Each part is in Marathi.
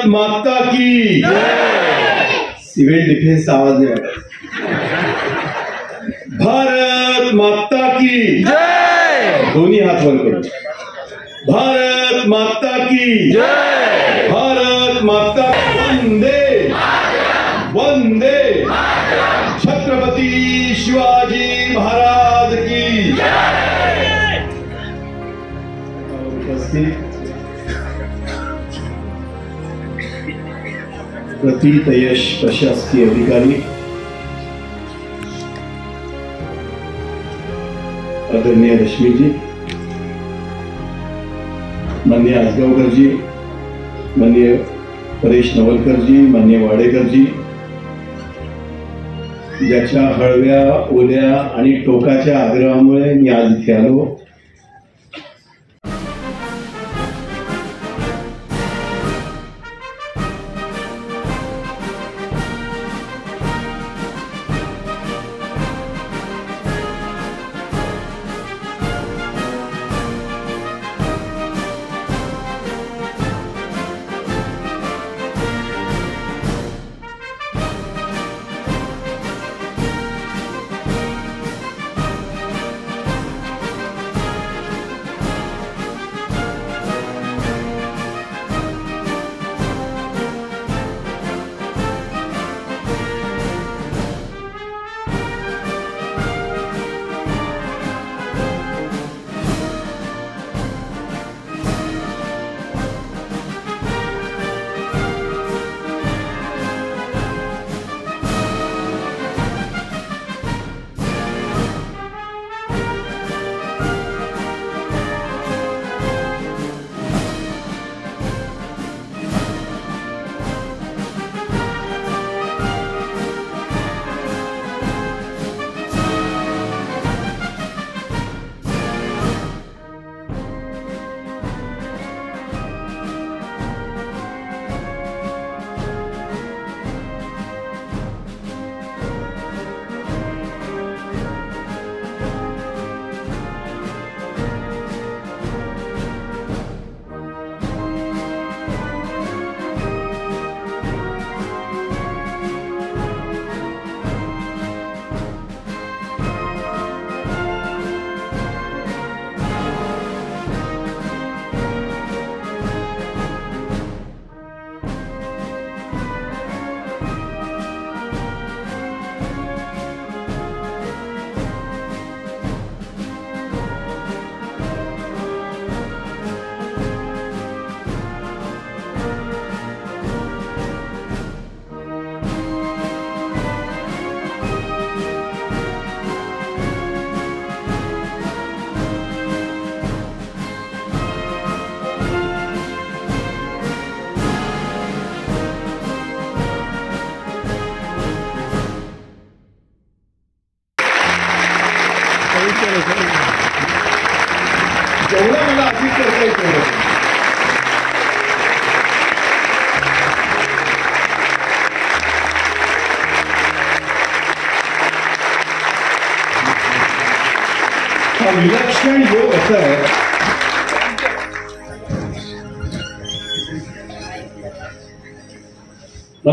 भारत माता की। सिव्हिल डिफेन्स आवाज़ नाही भारत माता की। दोन्ही हात वर करू। भारत माता की। भारत माता वंदे। वंदे। छत्रपति शिवाजी महाराज की। प्रतीत यश प्रशासकीय अधिकारी? आदरणीय रश्मीजी. मान्य आसगावकरजी. मान्य परेश नवलकरजी मान्य वाडेकरजी. ज्याच्या हळव्या ओल्या आणि टोकाच्या आग्रहामुळे मी आज इथे आलो.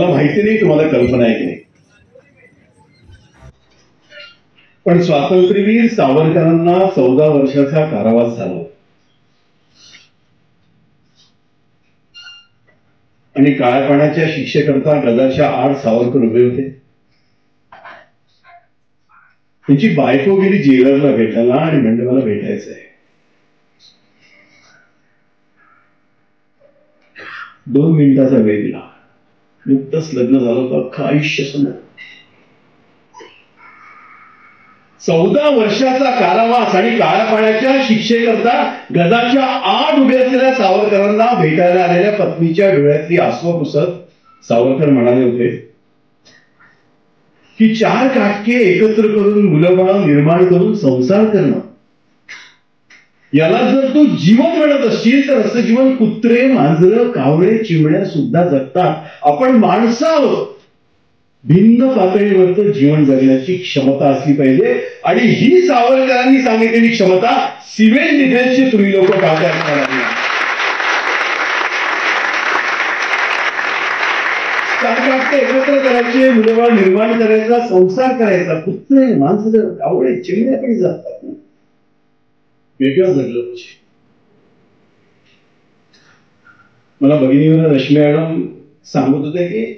मला माहिती नाही तुम्हाला कल्पना आहे की नाही. पण स्वातंत्र्यवीर सावरकरांना चौदा वर्षाचा कारावास झाला. आणि काळ्या पाण्याच्या शिक्षेकरता गदाच्या आड सावरकर उभे होते. त्यांची बायको गेली जेलरला भेटायला आणि म्हणजे मला भेटायचं आहे. दोन मिनिटाचा वेळ दिला. नुकतंच लग्न झालं होतं अख्खं आयुष्य सुंदर चौदा वर्षाचा कारावास आणि काळ्या पाण्याच्या शिक्षेकरता गदाच्या आड उभे असलेल्या सावरकरांना भेटायला आलेल्या पत्नीच्या डोळ्यातली आसवं पुसत सावरकर म्हणाले होते की चार काटके एकत्र करून मुलंबाळ निर्माण करून संसार करणं याला जर तू जीवन म्हणत असशील तर असं जीवन कुत्रे मांजरं कावळे चिमण्या सुद्धा जगतात. आपण माणसं आहोत. भिन्न पातळीवरचं जीवन जगण्याची क्षमता असली पाहिजे. आणि ही सावरकरांनी सांगितलेली क्षमता सिव्हिल डिफेन्सची तुम्ही लोक काढण्यात चार वाटते एकत्र करायचे मुलबाळ निर्माण करायचा संसार करायचा. कुत्रे माणसं कावळे चिमण्या जातात वेगळं घडलं पाहिजे. मला भगिनीवर रश्मी मॅडम सांगत होते की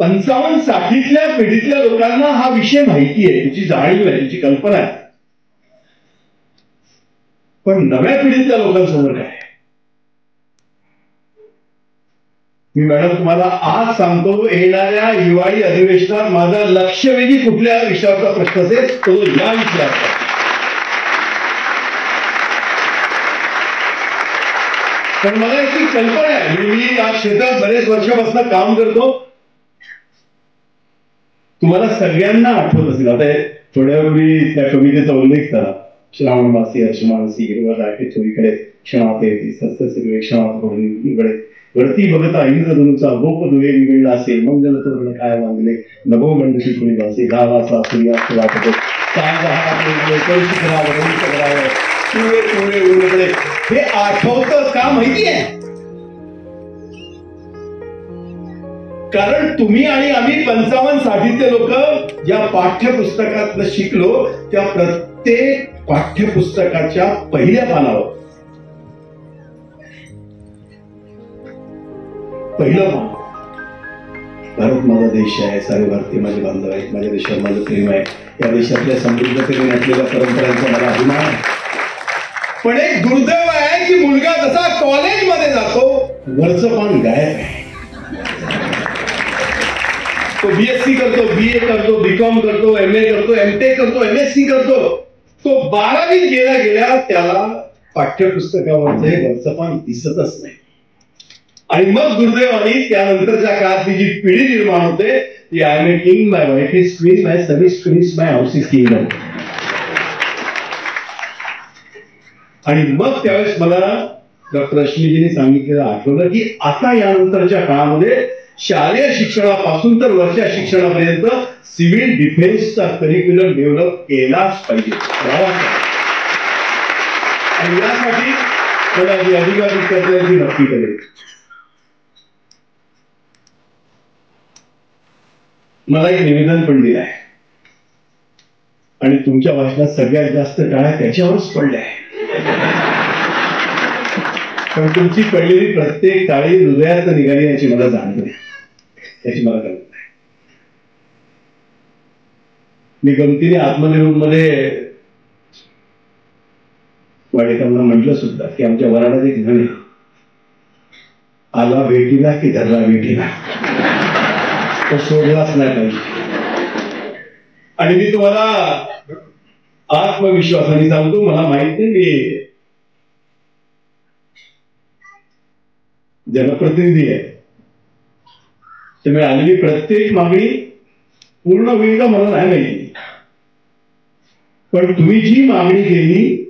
पंचावन्न साठीतल्या पिढीतल्या लोकांना हा विषय माहिती आहे त्याची जाणीव आहे त्याची कल्पना आहे. पण नव्या पिढीतल्या लोकांसमोर काय? मी मॅडम तुम्हाला आज सांगतो येणाऱ्या हिवाळी अधिवेशनात माझा लक्षवेधी कुठल्या विषयाचा प्रश्न असेल तो या विषयाचा. पण मला याची कल्पना आहे. मी या क्षेत्रात बरेच वर्षापासून काम करतो. तुम्हाला सगळ्यांना आठवत असेल. आता हे थोड्यापूर्वी त्या कवितेचा उल्लेख झाला. श्रावणवासी मासी हिरवा राखे चोरीकडे येते सस्त सगळे क्षणाकडे वरती बघता इंद्रधनुचा गोप दुवे निगळला असेल. मंगल तोरण काय मागले नभो मंडशी कुणी वासे गावाचा सूर्यास्त वाटतो. हे आठवत का माहितीये? कारण तुम्ही आणि आम्ही पंचावन्न साठीचे लोक ज्या पाठ्यपुस्तकातलं शिकलो त्या प्रत्येक पाठ्यपुस्तकाच्या पहिल्या पानावर. पहिलं पान भारत माझा देश आहे सारे भारतीय माझे बांधव आहेत माझ्या देशावर माझं प्रेम आहे. या देशातल्या समृद्धतेने नटलेल्या परंपरांचा मला अभिमान आहे. पण एक दुर्दैव आहे की मुलगा जसा कॉलेजमध्ये जातो वरचं पान गायब आहे? तो बीएससी करतो बी ए करतो बीकॉम करतो एम ए करतो एम टेक करतो एम एस सी करतो. तो बारावीत गेल्या गेल्या त्याला पाठ्यपुस्तकावरचे वरचं पान दिसतच नाही. आणि मग दुर्दैवानी त्यानंतरच्या काळातली जी पिढी निर्माण होते ती I me king my wife is queen my service finish my house is kingdom आणि मग त्यावेळेस मला डॉक्टर रश्मीजींनी सांगितलेलं आठवलं की आता यानंतरच्या काळामध्ये शालेय शिक्षणापासून तर वरच्या शिक्षणापर्यंत सिव्हिल डिफेन्सचा करिक्युलम डेव्हलप केलाच पाहिजे. आणि यासाठी मला जी अधिकारी विद्यार्थ्यांची नक्की करेल. मला एक निवेदन पण दिलं आहे. आणि तुमच्या भाषणात सगळ्यात जास्त टाळ्या त्याच्यावरच पडल्या आहे पण तुमची पडलेली प्रत्येक टाळी हृदयात निघाली याची मला जाणीव याची त्याची मला कल्पना आहे मी गमतीने आत्मनिर्भरमध्ये वाडेकरांना म्हटलं सुद्धा की आमच्या वराडात एक म्हणे आला भेटीला की धरला भेटीला? तो सोडलाच नाही. पाहिजे आणि मी तुम्हाला आत्मविश्वासाने सांगतो मला माहीत नाही मी जनप्रतिनिधी आहे. त्यामुळे आलेली प्रत्येक मागणी पूर्ण होईल का मला नाही. माहिती पण तुम्ही जी मागणी केली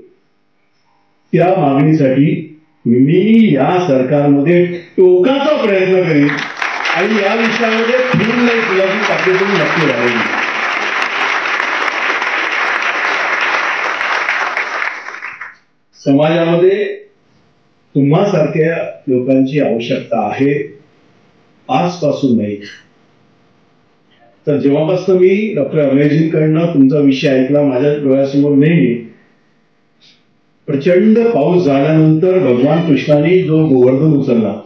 त्या मागणीसाठी मी या सरकारमध्ये टोकाचा प्रयत्न करीन. आणि या विषयामध्ये फिरून नाही फुलाची पाकिस्तान नक्की राहील समाजामध्ये तुम्हासारख्या लोकांची आवश्यकता आहे आजपासून नाही. तर जेव्हापासून मी डॉक्टर अमेजिंकडनं तुमचा विषय ऐकला माझ्या डोळ्यासमोर नेहमी प्रचंड पाऊस झाल्यानंतर भगवान कृष्णाने जो गोवर्धन उचलला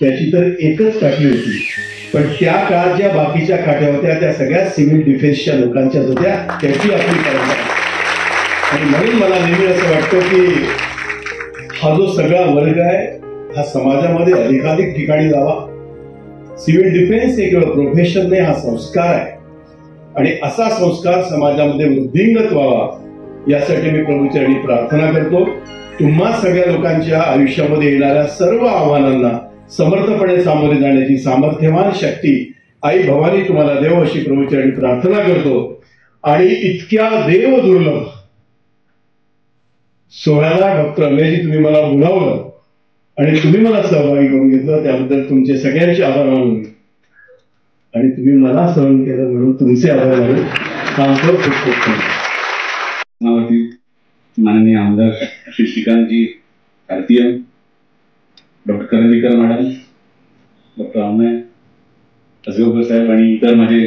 त्याची तर एकच काठी होती. पण त्या काळात ज्या बाकीच्या काठ्या होत्या त्या सगळ्या सिव्हिल डिफेन्सच्या लोकांच्या होत्या त्याची आपली परंपरा आणि म्हणून मला नेहमी असं वाटतं की हा जो सगळा वर्ग आहे हा समाजामध्ये अधिकाधिक ठिकाणी जावा. सिव्हिल डिफेन्स हे केवळ प्रोफेशन नाही हा संस्कार आहे. आणि असा संस्कार समाजामध्ये वृद्धिंगत व्हावा यासाठी मी प्रभूचरणी प्रार्थना करतो. तुम्हा सगळ्या लोकांच्या आयुष्यामध्ये येणाऱ्या सर्व आव्हानांना समर्थपणे सामोरे जाण्याची सामर्थ्यवान शक्ती आई भवानी तुम्हाला देव अशी प्रभूचरणी प्रार्थना करतो. आणि इतक्या देव दुर्लभ. सोहळ्याला डॉक्टर अमेजी तुम्ही मला बोलावलं आणि तुम्ही मला सहभागी करून घेतलं त्याबद्दल तुमचे सगळ्यांचे आभार मानून. आणि तुम्ही मला सहन केलं म्हणून तुमचे आभार मानून सांगतो खूप खूप माननीय आमदार Shri श्रीकांतजी Bharatiya doctor Karandikar madam doctor Amay Asgokar साहेब आणि इतर माझे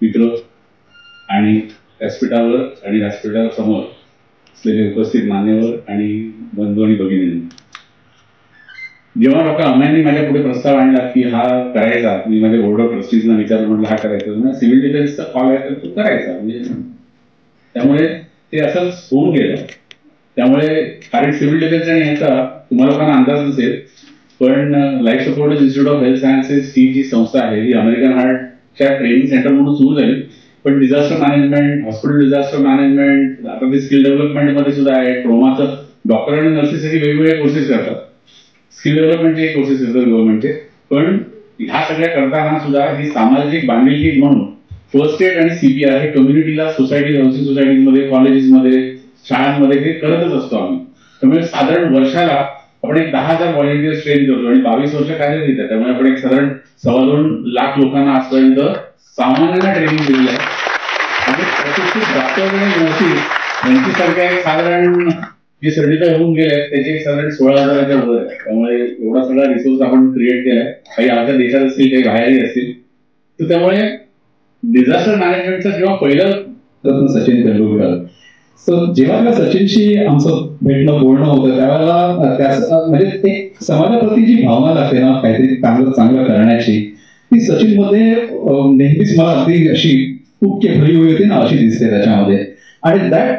मित्र आणि व्यासपीठावर आणि व्यासपीठासमोर असलेले उपस्थित मान्यवर आणि बंधू आणि भगिनी. जेव्हा डॉक्टर अमयांनी माझ्या पुढे प्रस्ताव आणला की हा करायचा मी माझ्या बोर्ड ऑफ ट्रस्टीजना विचारलं म्हटलं हा करायचा. सिव्हिल डिफेन्सचा कॉल आहे तर तो करायचा. म्हणजे त्यामुळे ते असंच होऊन गेलं. त्यामुळे कारण सिव्हिल डिफेन्स आणि यांचा तुम्हाला लोकांना अंदाज नसेल पण life support institute of health sciences ही जी संस्था आहे ही अमेरिकन हार्टच्या ट्रेनिंग सेंटर म्हणून सुरू झाली. पण disaster management hospital disaster management आता ते स्किल डेव्हलपमेंटमध्ये सुद्धा आहे. ट्रोमाचं डॉक्टर आणि नर्सेससाठी वेगवेगळे कोर्सेस करतात. स्किल डेव्हलपमेंटचे कोर्सेस येतात गव्हर्नमेंटचे पण ह्या सगळ्या करताना सुद्धा ही सामाजिक बांधिलकी म्हणून फर्स्ट एड आणि सीपीआर हे कम्युनिटीला सोसायटी हाऊसिंग सोसायटीमध्ये कॉलेजेसमध्ये शाळांमध्ये हे करतच असतो आम्ही. त्यामुळे साधारण वर्षाला आपण एक दहा हजार व्हॉलेंटियर्स ट्रेन करतो आणि बावीस वर्ष कार्यरत आहे. त्यामुळे आपण एक साधारण सव्वा दोन लाख लोकांना आजपर्यंत सामान्यांना ट्रेनिंग दिलेलं आहे. आणि प्रशिक्षित डॉक्टर आणि यांची संख्या एक साधारण जे सर्टिफाय होऊन गेले त्याचे एक साधारण सोळा हजाराच्या वर आहे. त्यामुळे एवढा सगळा रिसोर्स आपण क्रिएट केलाय. काही आमच्या देशात असतील काही बाहेरही असतील. तर त्यामुळे डिझास्टर मॅनेजमेंटचं जेव्हा पहिलं सचिन तेंडुलकर सो जेव्हा जेव्हा सचिनशी आमचं भेटणं बोलणं होतं त्यावेळेला त्या म्हणजे ते समाजाप्रती जी भावना लागते ना काहीतरी चांगलं चांगलं करण्याची ती सचिनमध्ये नेहमीच मला अगदी अशी खूप भरी होती ना अशी दिसते त्याच्यामध्ये. आणि दॅट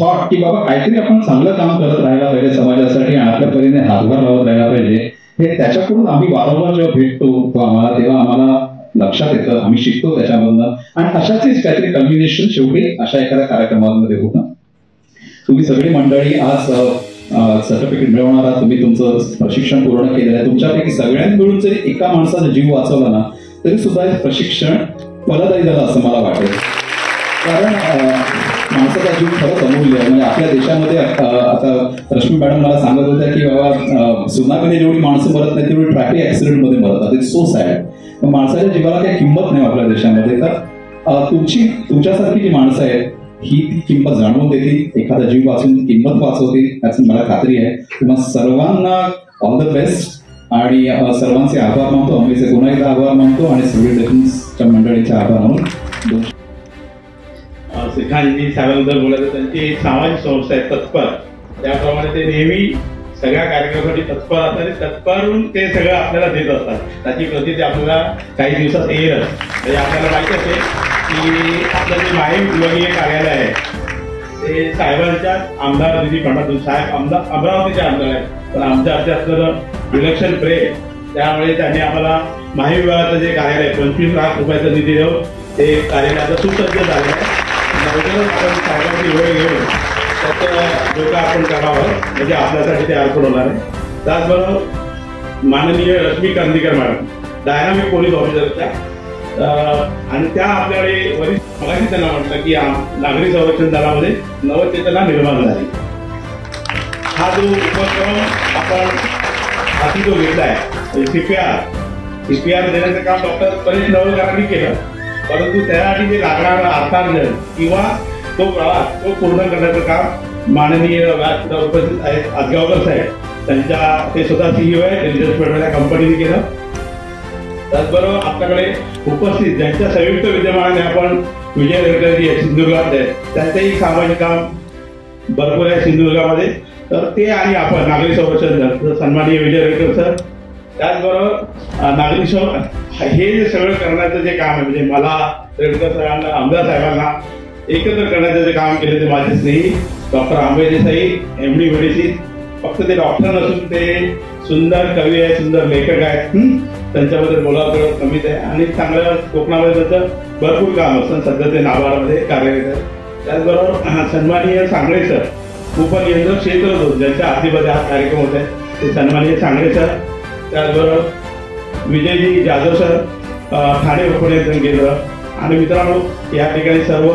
थॉट की बाबा काहीतरी आपण चांगलं काम करत राहायला पाहिजे समाजासाठी आणि आपल्या परीने हातभार लावत राहायला पाहिजे हे त्याच्याकडून आम्ही वारंवार जेव्हा भेटतो आम्हाला तेव्हा आम्हाला लक्षात येतं. आम्ही शिकतो त्याच्यामधनं. आणि अशाच काहीतरी कम्युनिकेशन शेवटी अशा एखाद्या कार्यक्रमामध्ये होतं. तुम्ही सगळी मंडळी आज सर्टिफिकेट मिळवणारा तुम्ही तुमचं प्रशिक्षण पूर्ण केलेलं आहे. तुमच्यापैकी सगळ्यांनी मिळून जरी एका माणसाचा जीव वाचवला ना तरी सुद्धा हे प्रशिक्षण फलदायी झालं असं मला वाटेल. कारण माणसाचा जीव खरंच अमूल्य आहे. म्हणजे आपल्या देशामध्ये आता रश्मी मॅडम मला सांगत होत्या की बाबा सुनामीने जेवढी माणसं मरत नाही तेवढी ट्रॅफिक ऍक्सिडेंटमध्ये मरतात. इट्स सो सॅड माणसाच्या जीवाला काही किंमत नाही आपल्या देशामध्ये. तर तुमची तुमच्यासारखी जी माणसं आहेत ही ती किंमत जाणवून देतील. एखादा जीव वाचून किंमत वाचवतील. याची मला खात्री आहे. तुम्हाला सर्वांना ऑल द बेस्ट आणि सर्वांचे आभार मानतो. अमेरिकेचे पुन्हा एकदा आभार मानतो. आणि सिव्हिल डिफेन्सच्या मंडळीचे आभार मानून श्रीकांतजी साहेबांबद्दल बोलायचं त्यांची सामाजिक संस्था आहे तत्पर. त्याप्रमाणे ते नेहमी सगळ्या कार्यक्रमासाठी तत्पर असतात. आणि तत्परून ते सगळं आपल्याला देत असतात. त्याची प्रती आपल्याला काही दिवसात येईल म्हणजे आपल्याला माहिती असेल की आपलं जे माहीम विभागीय कार्यालय आहे ते साहेबांच्या आमदार निधी फंडातून साहेब आमदार अमरावतीचे आमदार आहेत. पण आमच्या असे असलेलं विलक्षण प्रेम त्यामुळे त्यांनी आम्हाला माही विभागाचं जे कार्यालय पंचवीस लाख रुपयाचा निधी देऊन ते कार्यालय आता सुसज्ज झालं आहे. लवकरच आपण साहेबांची वेळ घेऊन त्याचं योगा आपण करावं म्हणजे आपल्यासाठी ते अर्पण होणार आहे. त्याचबरोबर माननीय Rashmi Kandikar madam dynamic police ऑफिसरच्या आणि त्या आपल्याकडे वरिष्ठ मगाशी त्यांना म्हटलं की नागरी संरक्षण दलामध्ये नवचेतना निर्माण झाली. हा जो उपक्रम आपण हाती जो घेतलाय म्हणजे सीपीआर सीपीआर देण्याचं काम डॉक्टर परेश नवलकरांनी केलं. परंतु त्यासाठी जे लागणारं अर्थार्जन किंवा तो प्रवास तो पूर्ण करण्याचं काम माननीय उपस्थित आहेत आजगावकर साहेब त्यांच्या ते स्वतः सीईओ आहे रिसर्च कंपनीने केलं. त्याचबरोबर आपल्याकडे उपस्थित ज्यांच्या संयुक्त विद्यमानाने आपण विजय रेडकरजी सिंधुदुर्गात आहेत त्यांचंही सामाजिक काम भरपूर आहे सिंधुदुर्गामध्ये. तर ते आणि आपण नागरी संरक्षण सन्माननीय विजय रेडकर सर त्याचबरोबर नागरिक हे जे सगळं करण्याचं जे काम आहे म्हणजे मला रेडकर सरांना आमदार साहेबांना एकत्र करण्याचं जे काम केले ते माझे स्नेही डॉक्टर आंबे देसाई एम डी मेडिसिन फक्त ते डॉक्टर नसून ते सुंदर कवी आहे सुंदर लेखक आहेत. त्यांच्याबद्दल बोलावं थोडं कमीच आहे. आणि चांगलं कोकणामध्ये त्याचं भरपूर काम असतं. सध्या ते नाबारामध्ये कार्यरत आहे त्याचबरोबर सन्माननीय सांगळे सर उपनियंत्र क्षेत्र ज्यांच्या हातीमध्ये हा कार्यक्रम होत. आहे ते सन्माननीय सांगळे सर त्याचबरोबर विजयजी जाधव सर ठाणे उपनियंत्रण केंद्र आणि मित्रांनो या ठिकाणी सर्व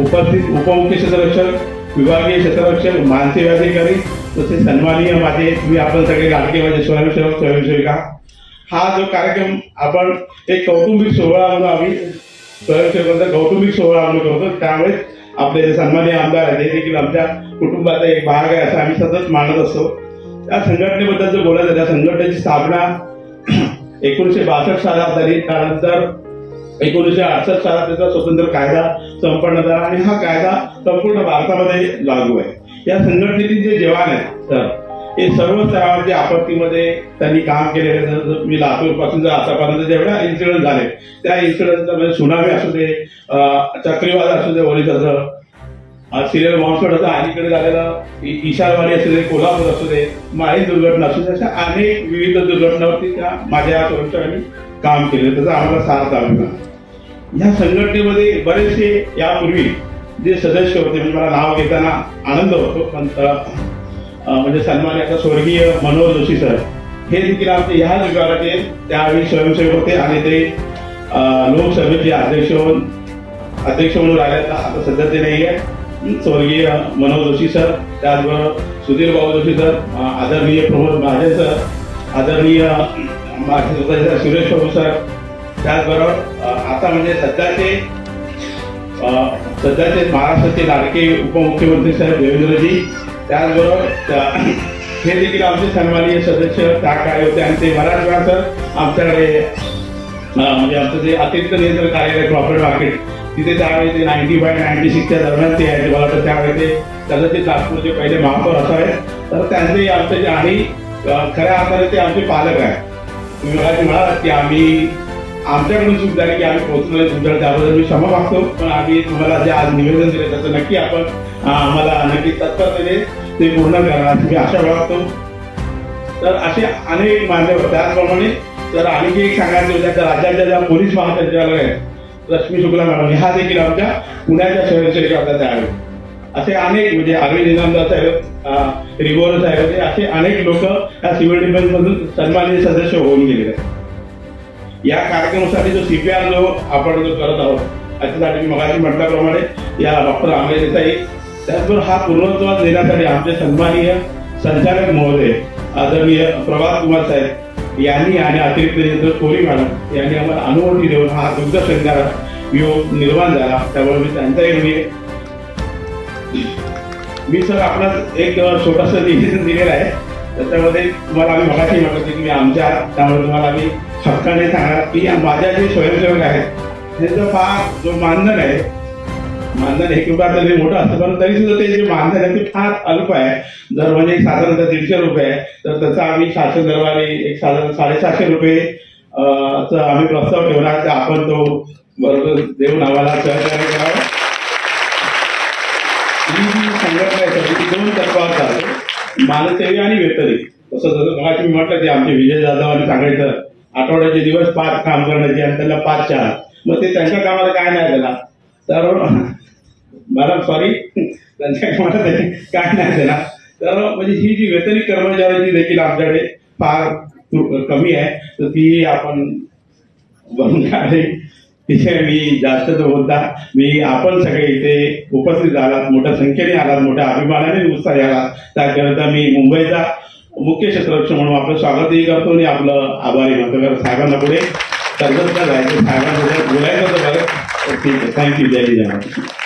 उपस्थित उपमुख्य क्षेत्ररक्षक विभागीय क्षेत्ररक्षक मानसेवा अधिकारी तसेच सन्मानीय माझे तुम्ही आपण सगळे गाडके माझे स्वयंसेवक स्वयंसेविका. हा जो कार्यक्रम आपण एक कौटुंबिक सोहळा म्हणून आम्ही स्वयंसेवकांचा कौटुंबिक सोहळा म्हणून करतो. त्यामुळे आपले जे सन्माननीय आमदार आहेत हे देखील आमच्या कुटुंबाचा एक भाग आहे असं आम्ही सतत मानत असतो. त्या संघटनेबद्दल जर बोलायचं त्या संघटनेची स्थापना एकोणीसशे बासष्ट सालात झाली त्यानंतर एकोणीसशे अडसष्ट सालात त्याचा स्वतंत्र कायदा संपन्न झाला आणि हा कायदा संपूर्ण भारतामध्ये लागू आहे. या संघटनेतील जे जवान आहेत तर हे सर्व स्तरावरती आपत्तीमध्ये त्यांनी काम केलेले जर मी लातूरपासून जर आतापर्यंत जेवढ्या इन्सिडेंट झाले त्या इन्सिडेंटचा म्हणजे सुनामी असू दे चक्रीवादळ असू दे ओरिसाचं सिरियल मॉन्स्टर होता अलीकडे झालेलं ईशारवाडी ईशानवाडी असू दे कोल्हापूर असू दे माळी दुर्घटना असू दे अशा अनेक विविध दुर्घटनावरती त्या माझ्या या काम केलं त्याचा आम्हाला साथ अभिमान या संघटनेमध्ये बरेचसे यापूर्वी जे सदस्य होते म्हणजे मला नाव घेताना आनंद होतो पण अं, म्हणजे सन्मान्याचा स्वर्गीय मनोहर जोशी सर हे देखील आमचे ह्या विभागाचे त्यावेळी स्वयंसेवक होते आणि ते लोकसभेचे अध्यक्ष होऊन अध्यक्ष म्हणून राहिले आता सध्या ते नाही आहे स्वर्गीय मनोहर जोशी सर त्याचबरोबर सुधीर भाऊ जोशी सर आदरणीय प्रमोद महाजन सर आदरणीय सुरेश बाबू सर त्याचबरोबर आता म्हणजे सध्याचे सध्याचे महाराष्ट्राचे लाडके उपमुख्यमंत्री साहेब देवेंद्रजी त्याचबरोबर हे देखील आमचे सन्माननीय सदस्य त्या काय होते आणि ते बऱ्याच वेळा सर आमच्याकडे म्हणजे आमचं जे अतिरिक्त नियंत्रण कार्यालय प्रॉफिट मार्केट तिथे त्यावेळी ते नाईन्टी फाय नाईन्टी सिक्सच्या दरम्यान ते यायचे मला वाटतं त्यावेळी ते कदाचित नागपूरचे पहिले महापौर असावे तर त्यांचे आमचे जे आणि खऱ्या अर्थाने ते आमचे पालक आहे तुम्ही मला म्हणालात की आम्ही आमच्याकडून चूक झाली की आम्ही पोहोचलो नाही. तुमच्याकडे त्याबद्दल मी क्षमा मागतो. पण आम्ही तुम्हाला जे आज निवेदन दिले त्याचं नक्की आपण आम्हाला नक्की तत्परतेने ते पूर्ण करणार. मी आशा बाळगतो. तर असे अनेक मान्यवर त्याचप्रमाणे तर आणखी एक सांगायचं होतं तर राज्याच्या ज्या पोलीस महासंचालक आहेत रश्मी शुक्ला मॅडम ह्या देखील आमच्या पुण्याच्या स्वयंसेविका होत्या त्यावेळी असे अनेक म्हणजे आर्मी निजामदार साहेब रिगोर साहेब असे अनेक लोक या सिव्हिल डिफेन्स मधून सन्मानित सदस्य होऊन गेलेले आहेत. या कार्यक्रमासाठी जो सीपीआर जो आपण जो करत आहोत त्याच्यासाठी मी मगाशी म्हटल्याप्रमाणे या डॉक्टर आंबे देसाई त्याचबरोबर हा पूर्णत्वास देण्यासाठी आमचे सन्माननीय संचालक महोदय आदरणीय प्रभात कुमार साहेब यांनी आणि अतिरिक्त नियंत्रक कोरी मॅडम यांनी आम्हाला अनुमती देऊन हा दुग्ध शृंगार योग निर्माण झाला. त्यामुळे मी त्यांचाही मी मी सर आपणास एक छोटस निवेदन दिलेलं आहे. त्याच्यामध्ये तुम्हाला आम्ही मगाशी म्हटलं की मी आमच्या त्यामुळे तुम्हाला आम्ही हक्काने सांगा की या माझ्या जे स्वयंसेवक आहेत त्यांचं फार जो मानधन आहे मानधन एक रुपया तरी मोठं असतं पण तरी सुद्धा ते जे मानधन आहे ते फार अल्प आहे. जर म्हणजे साधारणतः दीडशे रुपये आहे तर त्याचा आम्ही शासन दरबारी एक साधारण साडेसातशे रुपये चा आम्ही प्रस्ताव ठेवला तर आपण तो बरोबर देऊन आम्हाला सहकार्य करावं. ही जी संघटना आहे सर, ती दोन तत्वावर चालते. मानसेवी आणि वेतनी तसं जसं मगाशी मी म्हटलं की आमचे विजय जाधव आणि सांगायचं आठवड्याचे दिवस पाच काम करण्याचे आणि त्याला पाच चार मग ते त्यांच्या कामाला काय नाही त्याला तर मॅडम सॉरी त्यांच्या कामाला काय नाही त्याला तर म्हणजे ही जी वेतनिक कर्मचाऱ्यांची देखील आमच्याकडे फार कमी आहे. तर ती आपण बनून काढली तिथे मी जास्त न होता मी आपण सगळे इथे उपस्थित झालात मोठ्या संख्येने आलात मोठ्या अभिमानाने उत्साही आलात. त्याकरिता मी मुंबईचा मुख्य क्षेत्ररक्षक म्हणून आपलं स्वागतही करतो आणि आपलं आभारी म्हणतो कारण साहेबांना पुढे. कर्जत जायचं साहेबांना बोलायचं होतं बरं. ठीक आहे. थँक्यू जय जय